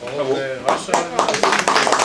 어, 네, 감사합니다.